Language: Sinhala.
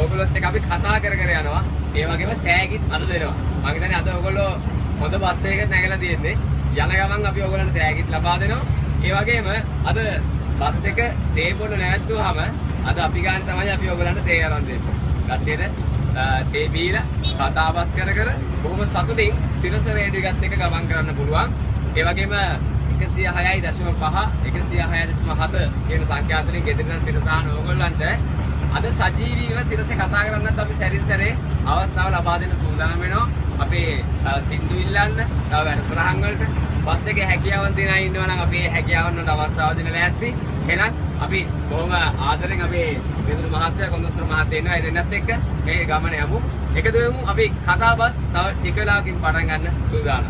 ඕගොල්ලොත් එක්ක අපි කතා කර කර යනවා. ඒ වගේම තෑගිත් අද දෙනවා. මම හිතන්නේ අද ඕගොල්ලෝ හොඳ බස් එකකට නැගලා තියෙන්නේ. යන ගමන් අපි ඕගොල්ලන්ට තෑගිත් ලබා දෙනවා. ඒ වගේම අද බස් එක තේ බොන්න නැවැත්තුවාම අද අපි ගන්න තමයි අපි ඕගොල්ලන්ට තේ අරන් දෙන්නේ. කට්ටියට තේ බීලා කතා බස් කර කර බොහොම සතුටින් සිරස රේඩියෝ එකත් එක්ක ගමන් කරන්න පුළුවන්. ඒ වගේම 106.5 106.7 කියන සංඛ්‍යාතලින් ගෙදරන සිරසහන ඕගොල්ලන්ට අද සජීවීව සිරසේ කතා කරන්නත් අපි සැරින් සැරේ අවස්ථාව ලබා දෙන්න සූදානම් වෙනවා. අපේ අ, සින්දු ඉල්ලන්න, තව වැඩසටහන් වලට බස් එකේ හැකියාවන් තියන අය ඉන්නවා නම් අපේ හැකියාවන් වලට අවස්ථාව දෙන්න ලෑස්ති. එහෙනම් අපි බොහොම ආදරෙන් අපේ විදුරු මහත්තයා කොන්දොස්තර මහත්තයා ඉන්නවා. ඒ දෙන්නත් එක්ක මේ ගමන යමු. එකතු වෙමු අපි කතා බස් තව ටික වෙලාවකින් පටන් ගන්න සූදානම්.